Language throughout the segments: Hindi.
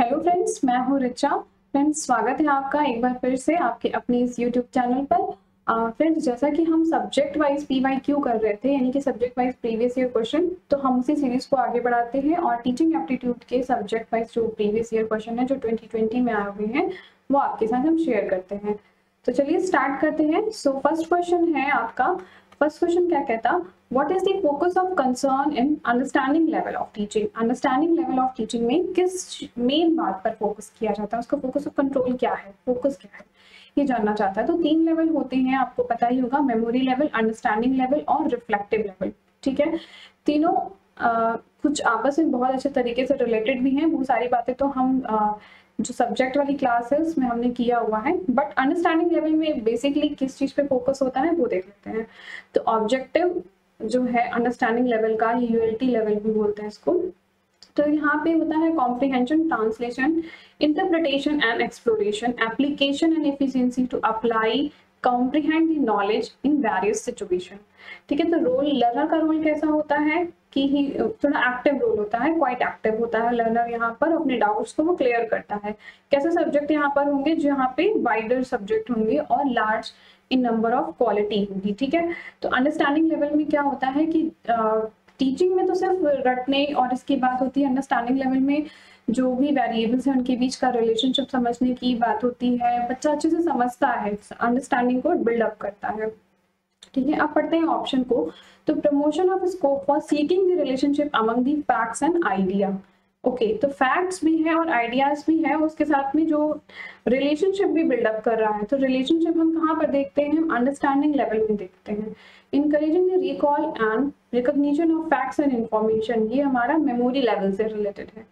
हेलो फ्रेंड्स मैं हूँ रिचा। फ्रेंड्स स्वागत है आपका एक बार फिर से आपके अपने इस यूट्यूब चैनल पर। फ्रेंड्स जैसा कि हम subject wise P Y Q कर रहे थे, यानी कि subject wise previous year question तो हम उसी सीरीज़ को आगे बढ़ाते हैं और टीचिंग एप्टीट्यूड के सब्जेक्ट वाइज जो प्रीवियस ईयर क्वेश्चन है, जो 2020 में आए हुए हैं, वो आपके साथ हम शेयर करते हैं। तो चलिए स्टार्ट करते हैं। सो फ़र्स्ट क्वेश्चन है आपका फ़र्स्ट क्वेश्चन क्या कहता? What is the focus of concern in understanding level of teaching understanding level of teaching में किस मेन बात पर फोकस किया जाता है? उसका फोकस ऑफ़ कंट्रोल क्या है? फोकस क्या है? ये जानना चाहता है। तो तीन लेवल होते हैं आपको पता ही होगा। मेमोरी लेवल अंडरस्टैंडिंग लेवल और रिफ्लेक्टिव लेवल ठीक है? तीनों आ, कुछ आपस में बहुत अच्छे तरीके से रिलेटेड भी हैं। वो सारी बातें तो हम आ, जो सब्जेक्ट वाली क्लास है उसमें हमने किया हुआ है बट अंडरस्टैंडिंग लेवल में बेसिकली किस चीज़ पे फोकस होता है, वो देख लेते हैं। तो ऑब्जेक्टिव जो है अंडरस्टैंडिंग लेवल का यूएलटी लेवल भी बोलते हैं इसको। तो यहाँ पे होता है comprehension translation interpretation and exploration application and efficiency to apply comprehend the knowledge in various situation ठीक है तो रोल लर्नर का रोल कैसा होता है कि ही थोड़ा एक्टिव रोल होता है क्वाइट एक्टिव होता है लर्नर यहाँ पर अपने डाउट्स को वो क्लियर करता है। कैसे सब्जेक्ट यहाँ पर होंगे जहाँ पे वाइडर सब्जेक्ट होंगे और large in number of quality होगी ठीक है? तो अंडरस्टैंडिंग लेवल में क्या होता है कि टीचिंग uh, में तो सिर्फ़ रटने और इसकी बात होती है अंडरस्टैंडिंग लेवल में जो भी वेरिएबल्स हैं, उनके बीच का रिलेशनशिप समझने की बात होती है, बच्चा अच्छे से समझता है अंडरस्टैंडिंग को बिल्डअप करता है। ठीक है, अब पढ़ते हैं ऑप्शन को। तो promotion of scope for seeking the relationship among the facts and idea okay तो फैक्ट्स भी है और आइडियाज़ भी है, उसके साथ में जो रिलेशनशिप भी बिल्डअप कर रहा है तो रिलेशनशिप हम कहाँ पर देखते हैं? अंडरस्टैंडिंग लेवल में देखते हैं। Encouraging the recall and recognition of facts and information ये हमारा मेमोरी लेवल से रिलेटेड है।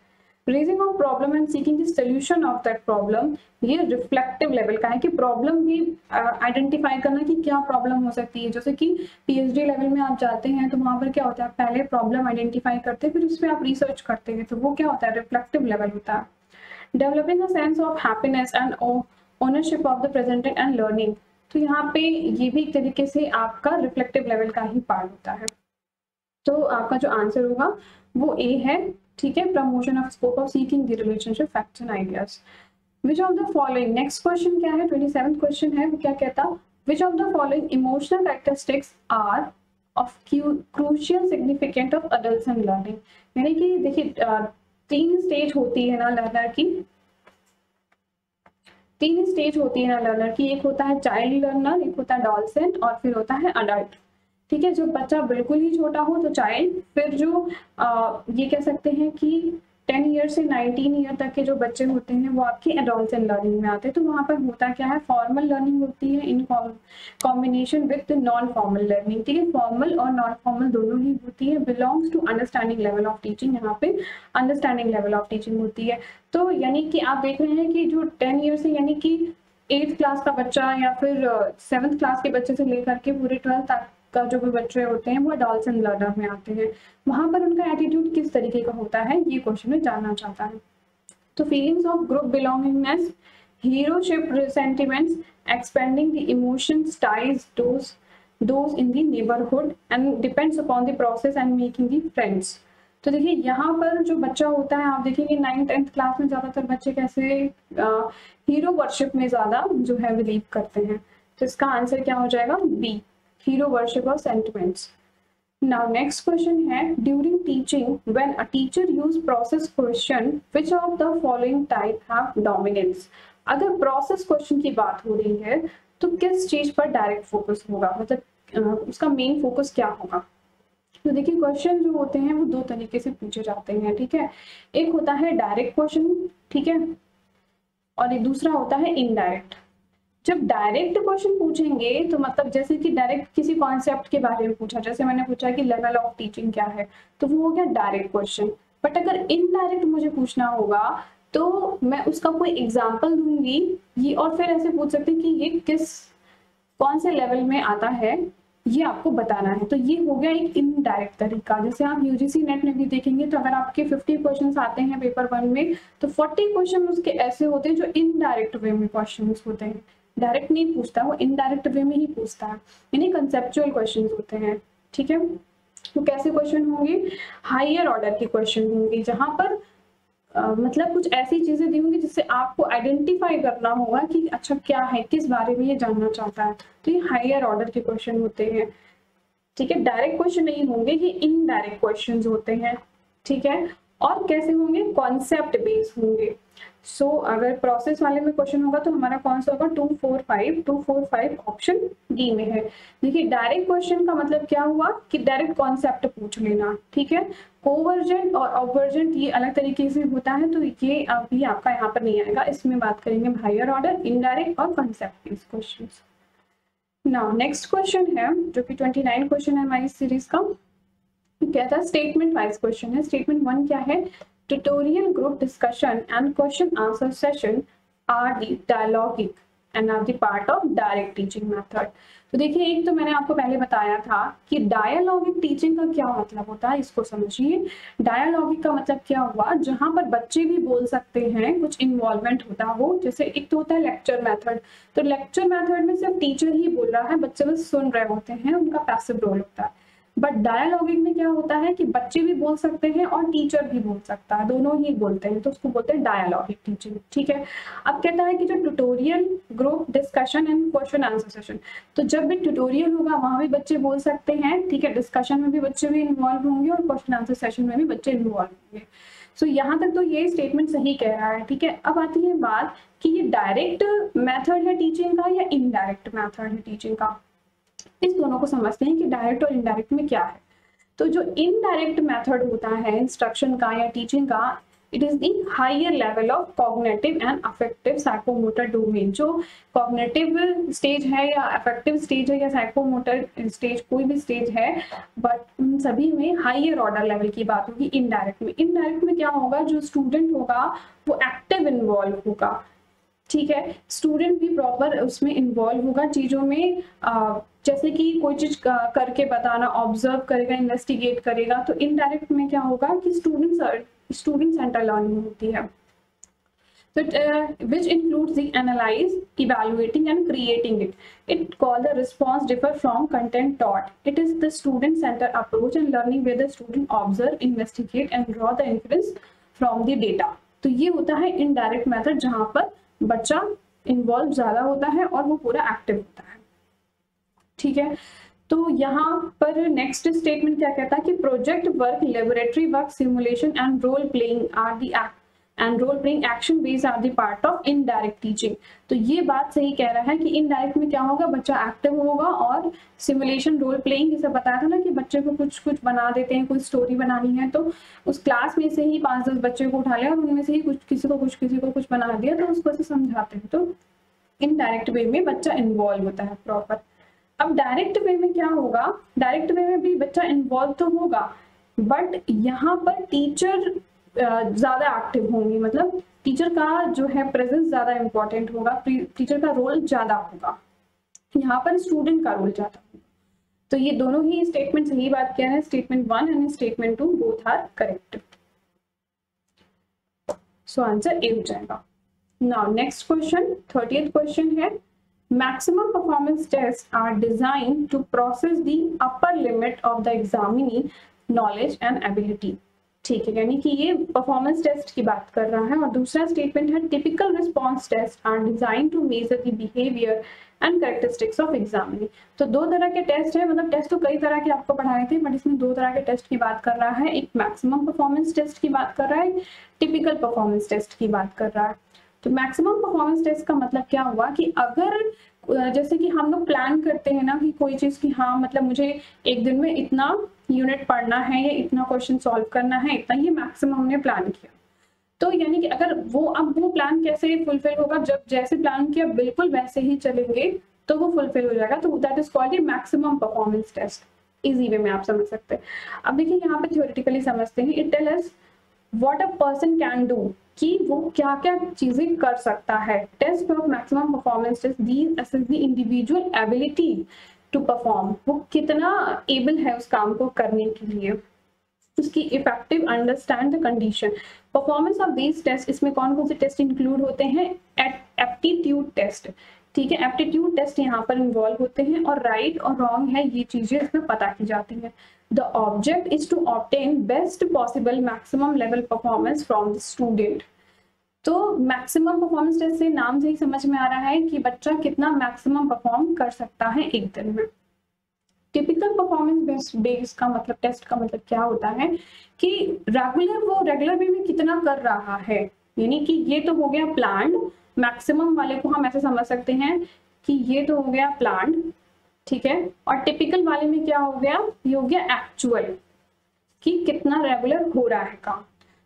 Raising of problem and seeking solution of that problem ये रिफ्लेक्टिव लेवल का है कि प्रॉब्लम भी आइडेंटिफाई uh, करना कि क्या प्रॉब्लम हो सकती है। जैसे कि पीएचडी लेवल में आप जाते हैं तो वहाँ पर क्या होता है? पहले प्रॉब्लम आइडेंटिफाई करते हैं फिर उस पर आप रिसर्च करते हैं। तो वो क्या होता है? रिफ्लेक्टिव लेवल होता है। Developing a sense of happiness and ownership of the presented and learning तो यहाँ पे ये भी एक तरीके से आपका रिफ्लेक्टिव लेवल का ही पार्ट होता है। तो आपका जो आंसर होगा वो ए है। ठीक है promotion of scope of seeking the relationship facts and ideas which of the following next question क्या है? ट्वेंटी सेवन क्वेश्चन है, वो क्या कहता? Which of the following emotional characteristics are of crucial significant of adult and learning यानी कि देखिए तीन स्टेज होती है ना लर्नर की। तीन स्टेज होती है ना लर्नर की, एक होता है चाइल्ड लर्नर एक होता है डॉल्सेंट और फिर होता है अडल्ट ठीक है जो बच्चा बिल्कुल ही छोटा हो तो चाइल्ड फिर जो आ, ये कह सकते हैं कि टेन ईयर से नाइनटीन ईयर तक के जो बच्चे होते हैं वो आपके एडोल्सन लर्निंग में आते हैं। तो वहाँ पर होता क्या है? फॉर्मल लर्निंग होती है in combination with non formal learning ठीक है फॉर्मल और नॉन फॉर्मल दोनों ही होती है। Belongs to understanding level of teaching यहाँ पे अंडरस्टैंडिंग लेवल ऑफ़ टीचिंग होती है। तो यानी कि आप देख रहे हैं कि जो टेन ईयर से यानी कि एट्थ क्लास का बच्चा या फिर सेवन्थ क्लास के बच्चे से लेकर के पूरे ट्वेल्थ तक का जो भी बच्चे होते हैं, वो डॉल्सन लर्नर में आते हैं। वहाँ पर उनका एटीट्यूड किस तरीके का होता है, ये क्वेश्चन में जानना चाहता है। तो feelings of group belongingness heroship sentiments expanding the emotions ties those those in the neighborhood, and depends upon the process and making the friends तो देखिए, यहाँ पर जो बच्चा होता है, आप देखेंगे नाइन्थ टेंथ क्लास में ज़्यादातर बच्चे कैसे हीरो वर्शिप में ज़्यादा जो है बिलीव करते हैं। तो इसका आंसर क्या हो जाएगा? B hero worship or sentiments. Now next question है during teaching when a teacher use process question which of the following type have dominance? अगर process question की बात हो रही है तो किस चीज़ पर डायरेक्ट फोकस होगा मतलब उसका मेन फोकस क्या होगा तो देखिए क्वेश्चन जो होते हैं वो दो तरीके से पूछे जाते हैं ठीक है एक होता है डायरेक्ट क्वेश्चन ठीक है और एक दूसरा होता है इनडायरेक्ट जब डायरेक्ट क्वेश्चन पूछेंगे तो मतलब जैसे कि डायरेक्ट किसी कॉन्सेप्ट के बारे में पूछा, जैसे मैंने पूछा कि लेवल ऑफ़ टीचिंग क्या है तो वो हो गया डायरेक्ट क्वेश्चन बट अगर इनडायरेक्ट मुझे पूछना होगा तो मैं उसका कोई एग्ज़ाम्पल दूँगी, ये और फिर ऐसे पूछ सकते कि ये किस, कौन से लेवल में आता है, ये आपको बताना है। तो ये हो गया एक इनडायरेक्ट तरीका। जैसे आप यूजीसी नेट में भी देखेंगे तो अगर आपके 50 क्वेश्चंस आते हैं पेपर वन में तो 40 क्वेश्चन उसके ऐसे होते हैं जो इनडायरेक्ट वे में क्वेश्चन होते हैं। डायरेक्ट नहीं पूछता, वो इनडायरेक्ट वे में ही पूछता है। यानी कंसेप्चुअल क्वेश्चन होते हैं, ठीक है? तो कैसे क्वेश्चन होंगे? हाइयर ऑर्डर के क्वेश्चन होंगे, जहाँ पर मतलब कुछ ऐसी चीज़ें दी होंगी जिससे आपको आइडेंटिफाई करना होगा कि अच्छा क्या है, किस बारे में ये जानना चाहता है। तो ये हायर ऑर्डर के क्वेश्चन होते हैं, ठीक है? डायरेक्ट क्वेश्चन नहीं होंगे, ये इनडायरेक्ट क्वेश्चन होते हैं, ठीक है? और कैसे होंगे? कॉन्सेप्ट बेस्ड होंगे। सो so, अगर प्रोसेस वाले में क्वेश्चन होगा तो हमारा कौन सा होगा? Two four five two four five option D में है। देखिए डायरेक्ट क्वेश्चन का मतलब क्या हुआ? कि डायरेक्ट कॉन्सेप्ट पूछ लेना ठीक है? कोवर्जेंट और ऑवर्जेंट ये अलग तरीके से होता है तो ये अभी आपका यहाँ पर नहीं आएगा। इसमें बात करेंगे हायर ऑर्डर इनडायरेक्ट और concept question now next question है जो कि ट्वेंटी नाइन क्वेश्चन है हमारी सीरीज़ का। क्या था स्टेटमेंट वाइज क्वेश्चन है। स्टेटमेंट वन क्या है? Tutorial group discussion and question answer session are the dialogic and are the part of direct teaching method. तो देखिए, एक तो मैंने आपको पहले बताया था कि डायलॉगिक टीचिंग का क्या मतलब होता है, इसको समझिए। डायलॉगिक का मतलब क्या हुआ? जहाँ पर बच्चे भी बोल सकते हैं, कुछ इन्वॉल्वमेंट होता हो, जैसे एक तो होता है लेक्चर मेथड तो लेक्चर मेथड में सिर्फ़ टीचर ही बोल रहा है, बच्चे बस सुन रहे होते हैं, उनका पैसिव रोल होता है। बट डायलॉगिंग में क्या होता है कि बच्चे भी बोल सकते हैं और टीचर भी बोल सकता है। दोनों ही बोलते हैं तो उसको बोलते हैं डायलॉगिक टीचिंग ठीक है? अब कहता है कि जो tutorial group discussion and question answer session तो जब भी ट्यूटोरियल होगा वहाँ भी बच्चे बोल सकते हैं। ठीक है? डिस्कशन में भी बच्चे भी इन्वॉल्व होंगे और क्वेश्चन आंसर सेशन में भी बच्चे इन्वॉल्व होंगे। सो so, यहाँ तक तो ये स्टेटमेंट सही कह रहा है। ठीक है? अब आती है बात कि ये डायरेक्ट मेथड है टीचिंग का या इनडायरेक्ट मेथड है टीचिंग का? इस दोनों को समझते हैं कि डायरेक्ट और इनडायरेक्ट में क्या है। तो जो इनडायरेक्ट मेथड होता है इंस्ट्रक्शन का या टीचिंग का it is the higher level of cognitive and affective psychomotor domain जो कॉग्नेटिव स्टेज है या अफेक्टिव स्टेज है या साइकोमोटर स्टेज कोई भी स्टेज है बट उन सभी में हाइयर ऑर्डर लेवल की बात होगी इनडायरेक्ट में। इनडायरेक्ट में क्या होगा? जो स्टूडेंट होगा वो एक्टिव इन्वॉल्व होगा। ठीक है? स्टूडेंट भी प्रॉपर उसमें इन्वॉल्व होगा चीज़ों में आ, जैसे कि कोई चीज़ करके बताना ऑब्ज़र्व करेगा इन्वेस्टिगेट करेगा तो इनडायरेक्ट में क्या होगा कि स्टूडेंट्स स्टूडेंट सेंटर लर्निंग होती है। तो which include the analyse evaluating and creating it it call the response differ from content taught it is the student centre approach and learning with student observe investigate and draw the influence from the data तो ये होता है इनडायरेक्ट मैथड जहाँ पर बच्चा इन्वॉल्व ज़्यादा होता है और वो पूरा एक्टिव होता है। ठीक है? तो यहाँ पर नेक्स्ट स्टेटमेंट क्या कहता है कि project work laboratory work simulation and role playing are the and role playing action based are the part of indirect teaching तो ये बात सही कह रहा है कि इनडायरेक्ट में क्या होगा? बच्चा एक्टिव होगा और सिमुलेशन रोल प्लेइंग जैसे बताया था ना कि बच्चे को कुछ कुछ बना देते हैं, कोई स्टोरी बनानी है तो उस क्लास में से ही पाँच दस बच्चे को उठा लिया और उनमें से ही कुछ किसी को कुछ किसी को कुछ बना दिया तो उसको समझाते हैं। तो इनडायरेक्ट वे में बच्चा इन्वॉल्व होता है प्रॉपर अब डायरेक्ट वे में क्या होगा? डायरेक्ट वे में भी बच्चा इन्वॉल्व तो होगा बट यहाँ पर टीचर ज़्यादा एक्टिव होंगी। मतलब टीचर का जो है प्रेजेंस ज़्यादा इंपॉर्टेंट होगा टीचर का रोल ज़्यादा होगा। यहाँ पर स्टूडेंट का रोल ज़्यादा होगा। तो ये दोनों ही स्टेटमेंट सही बात क्या है? Statement one and statement two both are correct so answer A हो जाएगा। Now next question thirty question है। Maximum performance tests are designed to process the upper limit of the examinee knowledge and ability. ठीक है, यानी कि ये परफॉर्मेंस टेस्ट की बात कर रहा है और दूसरा स्टेटमेंट है typical response test are design to measure the behaviour and characteristics of examinee तो दो तरह के टेस्ट है मतलब टेस्ट तो कई तरह के आपको पढ़ाए थे बट इसमें दो तरह के टेस्ट की बात कर रहा है। एक मैक्सिमम परफॉर्मेंस टेस्ट की बात कर रहा है टिपिकल परफॉर्मेंस टेस्ट की बात कर रहा है। तो मैक्सिमम परफॉर्मेंस टेस्ट का मतलब क्या हुआ कि अगर जैसे कि हम लोग प्लान करते हैं ना कि कोई चीज़ की हाँ मतलब मुझे एक दिन में इतना यूनिट पढ़ना है या इतना क्वेश्चन सॉल्व करना है, इतना ही मैक्सिमम हमने प्लान किया। तो यानी कि अगर वो, अब वो प्लान कैसे फुलफिल होगा? जब जैसे प्लान किया, बिल्कुल वैसे ही चलेंगे तो वो फुलफिल हो जाएगा। तो that is called maximum performance test easy way में आप समझ सकते हैं। अब देखिए, यहाँ पे थ्योरेटिकली समझते हैं। It tell us what a person can do कि वो क्या क्या चीज़ें कर सकता है। Test of maximum performance test individual ability to perform वो कितना एबल है उस काम को करने के लिए। उसकी effective understand condition performance of these test इसमें कौन कौन से टेस्ट इंक्लूड होते हैं? एट एप्टीट्यूड टेस्ट ठीक है एप्टीट्यूड टेस्ट यहाँ पर इन्वॉल्व होते हैं और राइट right और रॉन्ग है, ये चीज़ें इसमें पता की जाती हैं। The object is to obtain best possible maximum level performance from the student तो मैक्सिमम परफॉर्मेंस टेस्ट से नाम से ही समझ में आ रहा है कि बच्चा कितना मैक्सिमम परफॉर्म कर सकता है एक दिन में। टिपिकल परफॉर्मेंस बेस का मतलब टेस्ट का मतलब क्या होता है कि रेगुलर वो रेगुलर वे में कितना कर रहा है। यानी कि ये तो हो गया प्लांट मैक्सिमम वाले को हम ऐसे समझ सकते हैं कि ये तो हो गया प्लांट ठीक है? और टिपिकल वाले में क्या हो गया? ये हो गया एक्चुअल कि कितना रेगुलर हो रहा है काम।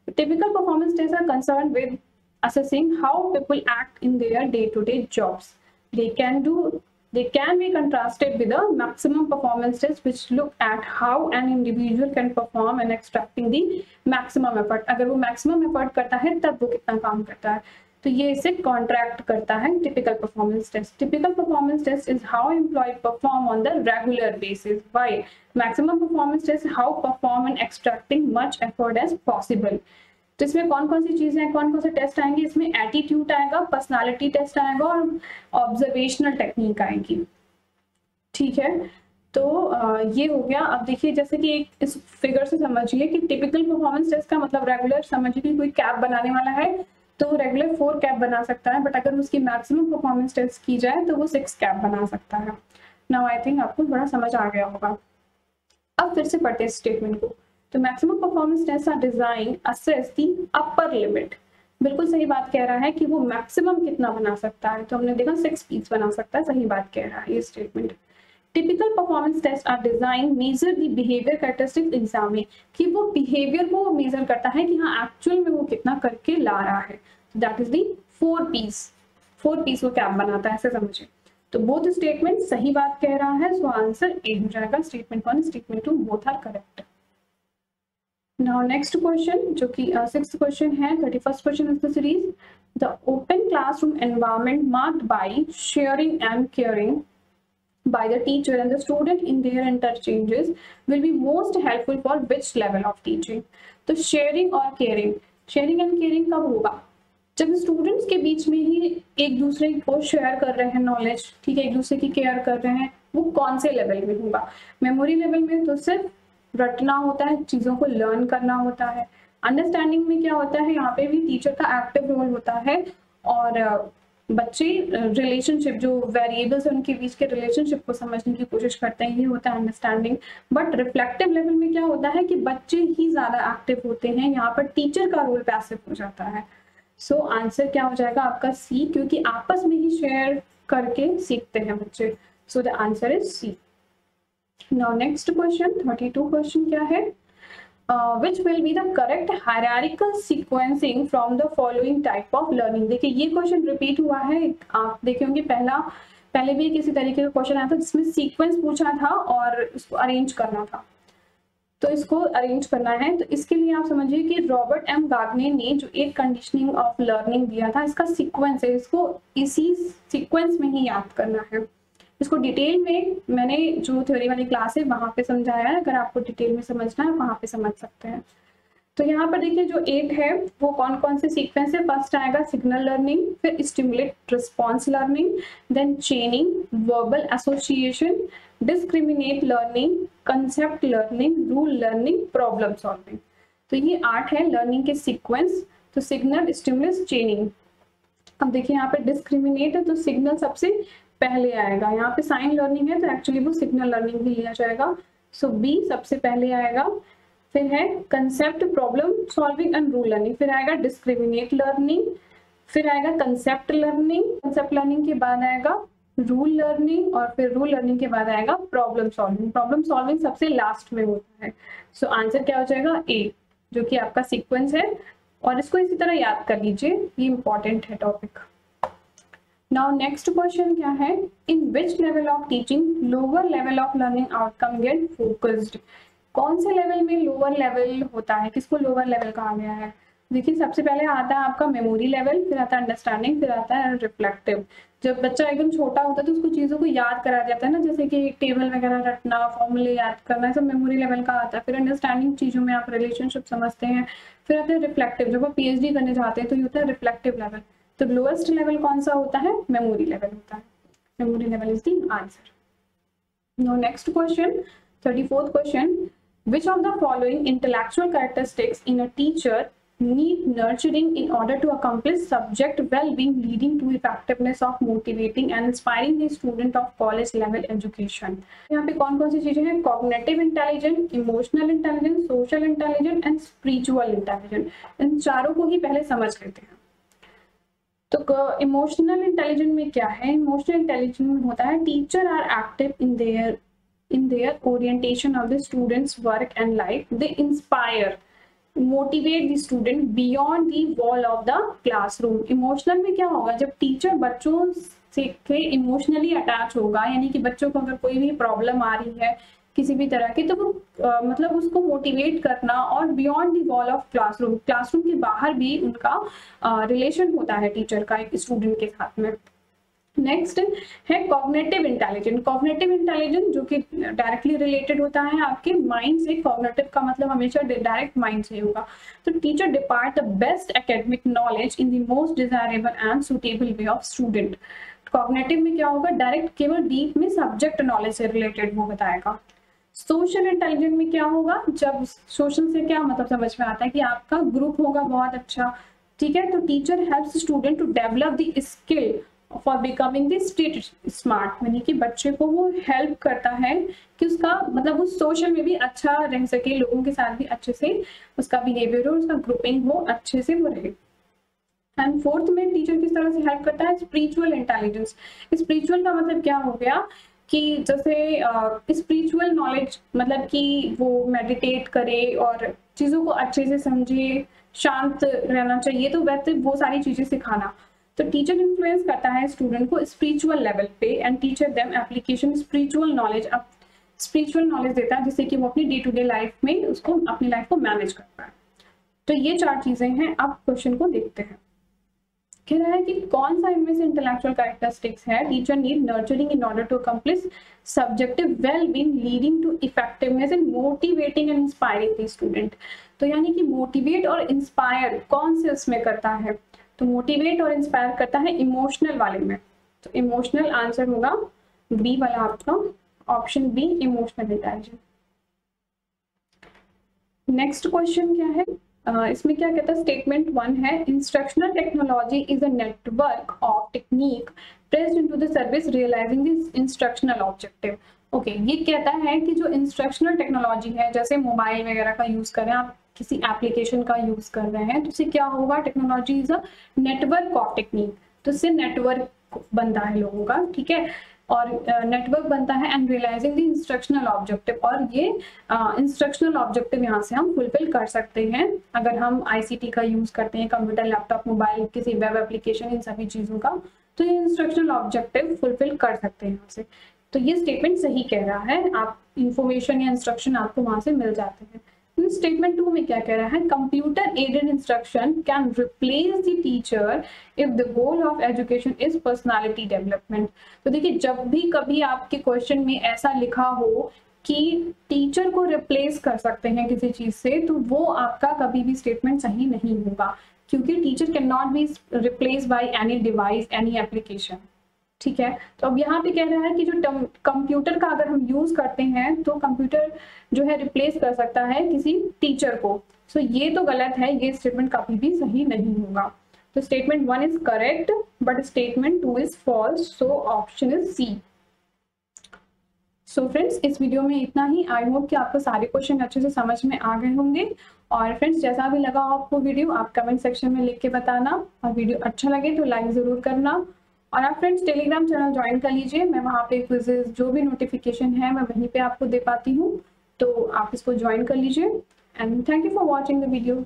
Typical performance test are concern with assessing how people act in their day jobs they can do they can be contrasted with maximum performance test which look at how an individual can perform and extracting the maximum effort अगर वो मैक्सिमम एफर्ट करता है, तब वो कितना काम करता है। तो ये इसे कॉन्ट्रैक्ट करता है typical performance test typical performance test is how employ perform on the regular basis why maximum performance test how perform and extracting much effort as possible तो इसमें कौन कौन सी चीज़ें कौन कौन से टेस्ट आएँगे? इसमें एटीट्यूड आएगा पर्सनालिटी टेस्ट आएगा और ऑब्जर्वेशनल टेक्निक आएगी। ठीक है? तो ये हो गया। अब देखिए, जैसे कि एक इस फिगर से समझिए कि टिपिकल परफॉर्मेंस टेस्ट का मतलब रेगुलर समझिए कि कोई कैप बनाने वाला है। तो रेगुलर फोर कैप बना सकता है बट अगर उसकी मैक्सिमम परफॉर्मेंस टेस्ट की जाए तो वो सिक्स कैप बना सकता है। नाउ आई थिंक आपको थोड़ा समझ आ गया होगा। अब फिर से पढ़ते स्टेटमेंट को। तो maximum performance test are design assess the upper limit बिल्कुल सही बात कह रहा है कि वो मैक्सिमम कितना बना सकता है। तो हमने देखा सिक्स पीस बना सकता है, सही बात कह रहा है ये statement typical performance test are design measure the behaviour characteristic exam में। कि वो बिहेवियर को मेजर करता है कि हाँ एक्चुअल में वो कितना करके ला रहा है। That is the four piece four piece वो कैप बनाता है, ऐसे समझिए। तो बोथ स्टेटमेंट सही बात कह रहा है सो आंसर ए हो जाएगा। Statement one statement two both are correct Now next question, जो कि सिक्स क्वेश्चन है thirty first question of the series the open classroom environment marked by sharing and caring by the teacher and the student in their interchanges will be most helpful for which level of teaching? तो शेयरिंग और केयरिंग शेयरिंग एंड केयरिंग कब होगा? जब स्टूडेंट्स के बीच में ही एक दूसरे को शेयर कर रहे हैं नॉलेज ठीक है, एक दूसरे की केयर कर रहे हैं, वो कौन से लेवल में होगा? मेमोरी लेवल में तो सिर्फ़ रटना होता है, चीज़ों को लर्न करना होता है। अंडरस्टैंडिंग में क्या होता है, यहाँ पे भी टीचर का एक्टिव रोल होता है और बच्चे रिलेशनशिप जो वेरिएबल्स है उनके बीच के रिलेशनशिप को समझने की कोशिश करते हैं, ये होता है अंडरस्टैंडिंग बट रिफ्लेक्टिव लेवल में क्या होता है कि बच्चे ही ज़्यादा एक्टिव होते हैं, यहाँ पर टीचर का रोल पैसिव हो जाता है। सो so, आंसर क्या हो जाएगा आपका सी क्योंकि आपस में ही शेयर करके सीखते हैं बच्चे। So the answer is C now next question thirty two question क्या है? Which will be the correct correct sequencing from the following type of learning देखिए ये क्वेश्चन रिपीट हुआ है। आप देखे होंगे पहला पहले भी किसी तरीके का क्वेश्चन आया था जिसमें सीक्वेंस पूछा था और उसको अरेंज करना था। तो इसको अरेंज करना है। तो इसके लिए आप समझिए कि रॉबर्ट एम गार्गने ने जो एक कंडीशनिंग ऑफ़ लर्निंग दिया था, इसका सीक्वेंस है। इसको इसी सीक्वेंस में ही याद करना है। इसको डिटेल में मैंने जो थ्योरी वाली क्लास है, वहाँ पे समझाया है। अगर आपको डिटेल में समझना है, वहाँ पे समझ सकते हैं। तो यहाँ पर देखिए जो एट है, वो कौन कौन से सीक्वेंस है? फ़र्स्ट आएगा सिग्नल लर्निंग फिर stimulate response learning then chaining verbal association discriminate learning concept learning rule learning problem solving तो ये आठ है लर्निंग के सीक्वेंस तो सिग्नल स्टिमुलस चेनिंग अब देखिए यहाँ पे डिस्क्रिमिनेट है तो सिग्नल सबसे पहले आएगा। यहाँ पे साइन लर्निंग है तो एक्चुअली वो सिग्नल लर्निंग भी लिया जाएगा। सो so, बी सबसे पहले आएगा फिर है concept problem solving and rule learning फिर आएगा डिस्क्रिमिनेट लर्निंग फिर आएगा कंसेप्ट लर्निंग कंसेप्ट लर्निंग के बाद आएगा रूल लर्निंग और फिर रूल लर्निंग के बाद आएगा प्रॉब्लम सॉल्विंग प्रॉब्लम सॉल्विंग सबसे लास्ट में होता है. सो so, आंसर क्या हो जाएगा? ए जो कि आपका सीक्वेंस है. और इसको इसी तरह याद कर लीजिए. ये इंपॉर्टेंट है टॉपिक नाउ नेक्स्ट क्वेश्चन क्या है? In which level of teaching lower level of learning outcome get focused कौन से लेवल में लोअर लेवल होता है? किसको लोअर लेवल कहा गया है? देखिए सबसे पहले आता है आपका मेमोरी लेवल फिर आता है अंडरस्टैंडिंग फिर आता है रिफ्लेक्टिव जब बच्चा एकदम छोटा होता है तो उसको चीज़ों को याद करा जाता है ना, जैसे कि टेबल वगैरह रटना फॉर्मूले याद करना सब मेमोरी लेवल का आता है। फिर अंडरस्टैंडिंग चीज़ों में आप रिलेशनशिप समझते हैं, फिर आता है रिफ्लेक्टिव जब आप पीएचडी करने जाते हैं तो ये होता है रिफ्लेक्टिव लेवल तो लोएस्ट लेवल कौन सा होता है? मेमोरी लेवल होता है। memory level is the answer. Now next question 34th question. Which of the following intellectual characteristics in a teacher need nurturing in order to accomplish subject well-being leading to effectiveness of motivating and inspiring the student of college level education यहाँ पे कौन कौन सी चीज़ें हैं cognitive intelligence emotional intelligence social intelligence and spiritual intelligence इन चारों को ही पहले समझ लेते हैं तो इमोशनल इंटेलिजेंस में क्या है इमोशनल इंटेलिजेंस में होता है teacher are active in their in their orientation of the students work and life they inspire motivate the student beyond the wall of the classroom emotional में क्या होगा? जब टीचर बच्चों से इमोशनली अटैच होगा, यानी कि बच्चों को अगर कोई भी प्रॉब्लम आ रही है किसी भी तरह की तो वो मतलब उसको मोटिवेट करना और beyond the wall of classroom classroom के बाहर भी उनका रिलेशन होता है टीचर का एक स्टूडेंट के साथ में। नेक्स्ट है कॉग्नेटिव इंटेलिजेंस कॉग्नेटिव इंटेलिजेंस जो कि डायरेक्टली रिलेटेड होता है आपके माइंड से। कॉग्नेटिव का मतलब हमेशा डायरेक्ट माइंड से होगा। तो teacher depart the best academic knowledge in the most desirable and suitable way of student cognitive में क्या होगा? डायरेक्ट केवल डीप में सब्जेक्ट नॉलेज से रिलेटेड वो बताएगा। सोशल इंटेलिजेंस में क्या होगा? जब सोशल से क्या मतलब समझ में आता है कि आपका ग्रुप होगा बहुत अच्छा। ठीक है? तो teacher help student to develop the skill for becoming the state smart यानी कि बच्चे को वो हेल्प करता है कि उसका मतलब वो सोशल में भी अच्छा रह सके, लोगों के साथ भी अच्छे से उसका बिहेवियर हो, उसका ग्रुपिंग हो, अच्छे से वो रहे। एंड फोर्थ में टीचर किस तरह से हेल्प करता है? स्पिरिचुअल इंटेलिजेंस स्पिरिचुअल का मतलब क्या हो गया कि जैसे स्पिरिचुअल नॉलेज मतलब कि वो मेडिटेट करे और चीज़ों को अच्छे से समझे, शांत रहना चाहिए तो वैसे वो सारी चीज़ें सिखाना। तो टीचर इन्फ्लुएंस करता है स्टूडेंट को स्पिरिचुअल लेवल पे and teacher them application spiritual knowledge अब स्पिरिचुअल नॉलेज देता है जिससे कि वो अपनी डे टू डे लाइफ में उसको, अपनी लाइफ को मैनेज कर पाए। तो ये चार चीज़ें हैं, अब क्वेश्चन को देखते हैं। कह रहा है कि कौन सा इनमें से इंटेलेक्चुअल कैरेक्टरिस्टिक्स है? Teacher need nurturing in order to accomplish subjective well being leading to effectiveness and motivating and inspiring the student तो यानी कि मोटिवेट और इंस्पायर कौन से उसमें करता है? तो मोटिवेट और इंस्पायर करता है इमोशनल वाले में। तो इमोशनल आंसर होगा बी वाला आपका option B emotional intelligence next question क्या है? uh, इसमें क्या कहता है? स्टेटमेंट वन है instructional technology is a network of technique pressed into the service realising this instructional objective okay ये कहता है कि जो इंस्ट्रक्शनल टेक्नोलॉजी है जैसे मोबाइल वगैरह का यूज़ करें आप किसी एप्लीकेशन का यूज़ कर रहे हैं तो उससे क्या होगा? Technology is a network of technique तो उससे नेटवर्क बनता है लोगों का ठीक है? और नेटवर्क uh, बनता है and realising the instructional objective और ये इंस्ट्रक्शनल ऑब्जेक्टिव यहाँ से हम फुलफिल कर सकते हैं। अगर हम आईसीटी का यूज़ करते हैं कंप्यूटर लैपटॉप मोबाइल किसी वेब एप्लीकेशन इन सभी चीज़ों का तो ये इंस्ट्रक्शनल ऑब्जेक्टिव फुलफिल कर सकते हैं यहाँ से। तो ये स्टेटमेंट सही कह रहा है। आप इंफॉर्मेशन या इंस्ट्रक्शन आपको वहाँ से मिल जाते हैं। स्टेटमेंट टू में क्या कह रहा है? Computer aided instruction can replace the teacher if the goal of education is personality development तो देखिए, जब भी कभी आपके क्वेश्चन में ऐसा लिखा हो कि टीचर को रिप्लेस कर सकते हैं किसी चीज़ से तो वो आपका कभी भी स्टेटमेंट सही नहीं होगा, क्योंकि teacher can not be replace by any device any application ठीक है? तो अब यहाँ पे कह रहा है कि जो कंप्यूटर का अगर हम यूज़ करते हैं तो कंप्यूटर जो है रिप्लेस कर सकता है किसी टीचर को। सो so, ये तो गलत है ये स्टेटमेंट कभी भी सही नहीं होगा। तो statement one is correct but statement two is false so option is C so friends इस वीडियो में इतना ही। आई होप कि आपको सारे क्वेश्चन अच्छे से समझ में आ गए होंगे। और फ्रेंड्स जैसा भी लगा आपको वीडियो आप कमेंट सेक्शन में लिख के बताना। और वीडियो अच्छा लगे तो लाइक ज़रूर करना। और आप फ्रेंड्स टेलीग्राम चैनल ज्वाइन कर लीजिए। मैं वहाँ पे क्विजेज जो भी नोटिफिकेशन है, मैं वहीं पे आपको दे पाती हूँ। तो आप इसको ज्वाइन कर लीजिए। And thank you for watching the video